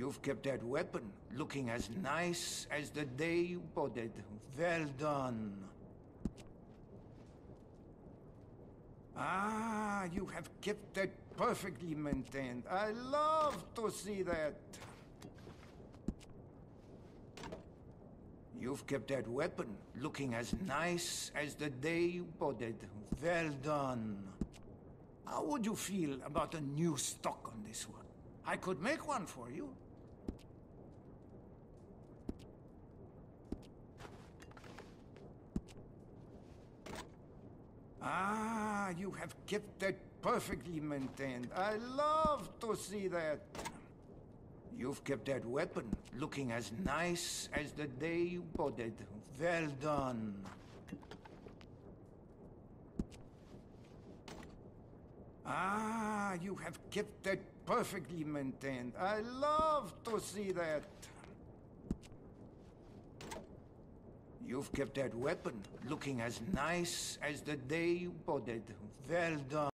You've kept that weapon looking as nice as the day you bought it. Well done. Ah, you have kept that perfectly maintained. I love to see that. You've kept that weapon looking as nice as the day you bought it. Well done. How would you feel about a new stock on this one? I could make one for you. Ah, you have kept that perfectly maintained. I love to see that. You've kept that weapon looking as nice as the day you bought it. Well done. Ah, you have kept that perfectly maintained. I love to see that. You've kept that weapon looking as nice as the day you bought it. Well done.